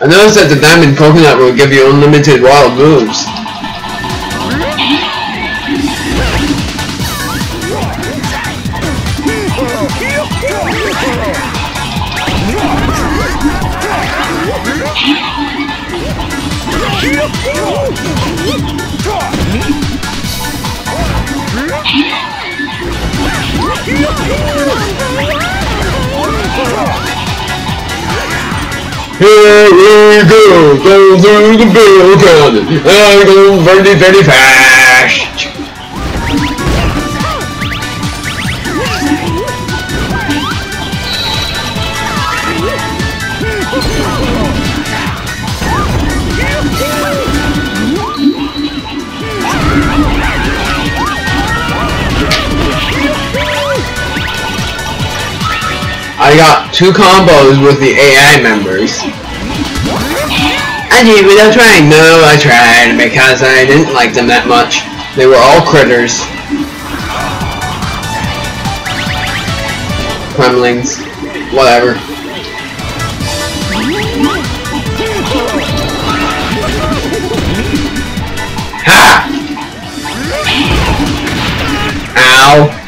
I noticed that the diamond coconut will give you unlimited wild moves. Here we go, go through the bill cannon. I go very, very fast. I got two combos with the AI members. I did without trying. No, I tried because I didn't like them that much. They were all critters. Kremlings. Whatever. Ha! Ow!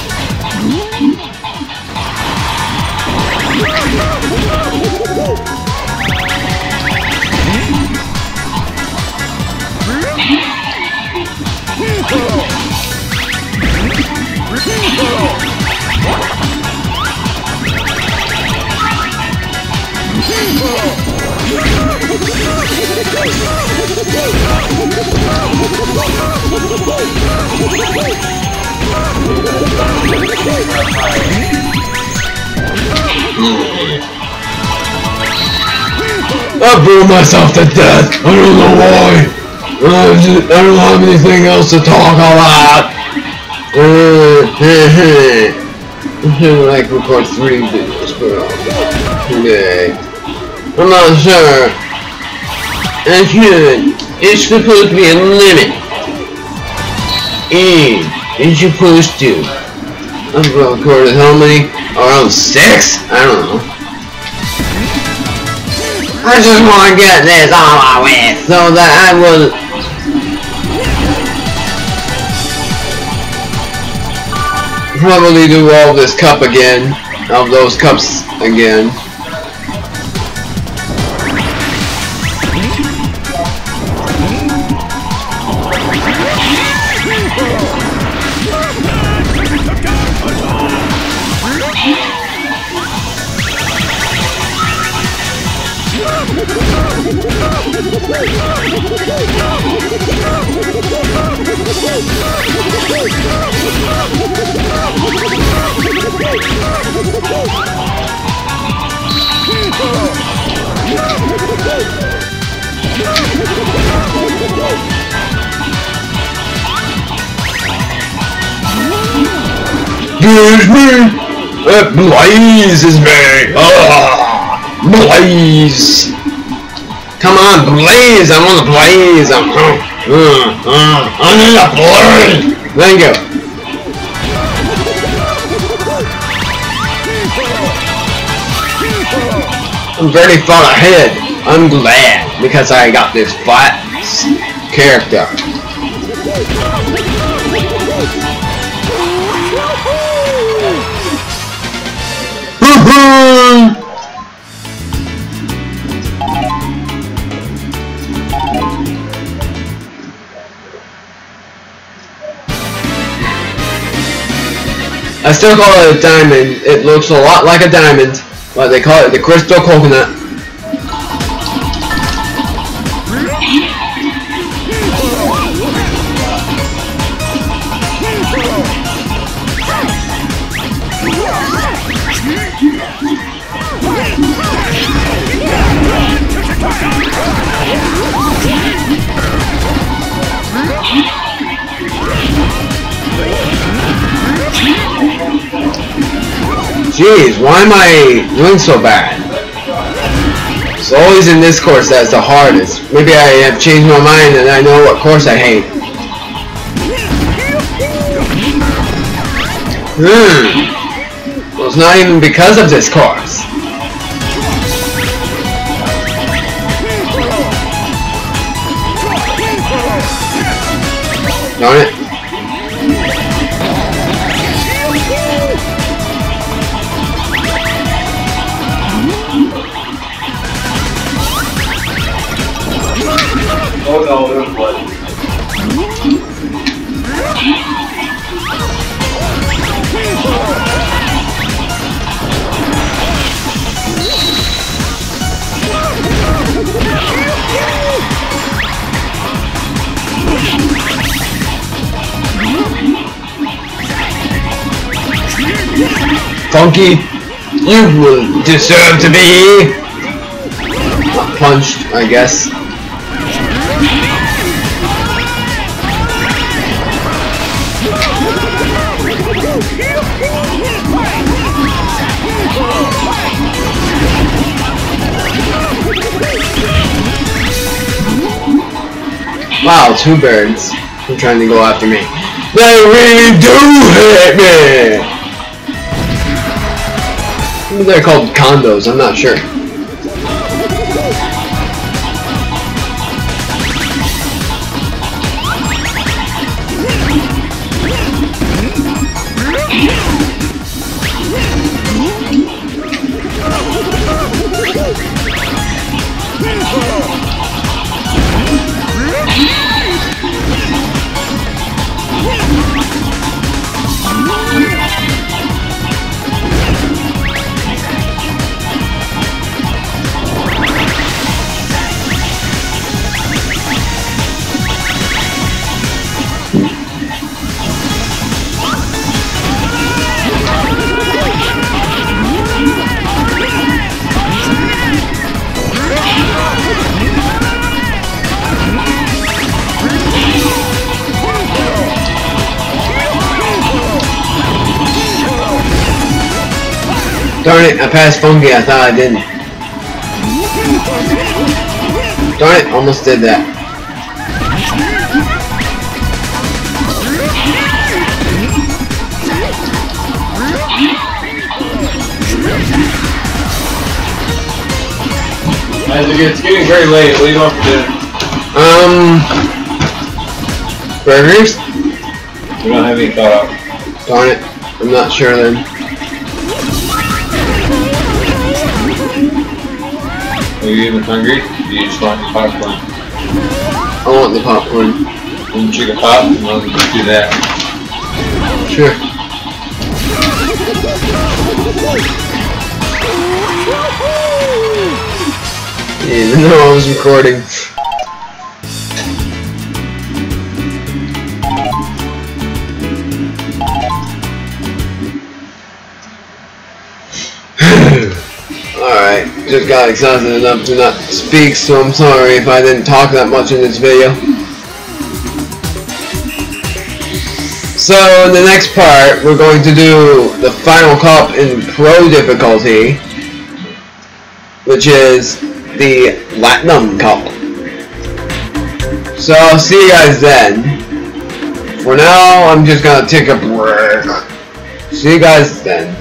I blew myself to death. I don't know why. I, don't have anything else to talk about. Uh, like record three videos hour. Okay. I'm not sure. I should. It's supposed to be a limit. And it's supposed to. I've record how many? Around six? I don't know. I just want to get this over with so that I will probably do all this cup again, of those cups again. Excuse me! It blazes me! Ah, blaze! Come on, blaze! I want to blaze! I'm, uh, uh, uh, I need a blaze! Thank you. I'm very far ahead. I'm glad because I got this flat character. I still call it a diamond. It looks a lot like a diamond, but they call it the crystal coconut. Jeez, why am I doing so bad? It's always in this course that's the hardest. Maybe I have changed my mind and I know what course I hate. Hmm. Well, it's not even because of this course. Darn it. Funky, you deserve to be punched, I guess. Wow, two birds are trying to go after me. They really do hit me! They're called condos, I'm not sure. Darn it, I passed Funky, I thought I didn't. Darn it, almost did that. As it gets getting very late, what are you going for dinner? Um, burgers? We don't have any thought out. Darn it, I'm not sure then. Are you even hungry? Do you just want your popcorn? I want the popcorn. And chicken pop? Well, let's do that. Sure. Even though I was recording. Just got exhausted enough to not speak, so I'm sorry if I didn't talk that much in this video. So, in the next part, we're going to do the final cup in pro difficulty, which is the Platinum Cup. So, I'll see you guys then. For now, I'm just gonna take a break. See you guys then.